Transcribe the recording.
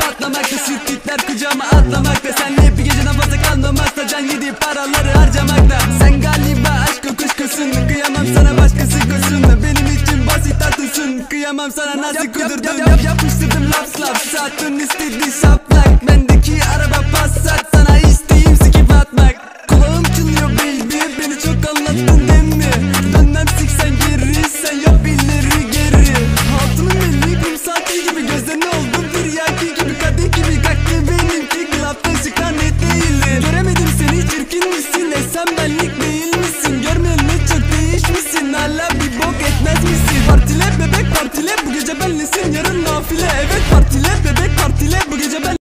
patlamakta Sirkitler kucağıma atlamakta Senle bir geceden fazla kalmamakta Can yedi paraları harcamakta Sen galiba aşk kuşkusun Kıyamam sana başkası koşsun Benim için basit tartışın Kıyamam sana nasıl kudurdun yap, yap, Yapıştırdım laps laps Sattın istedi şaplak Ben de Sen benlik mi?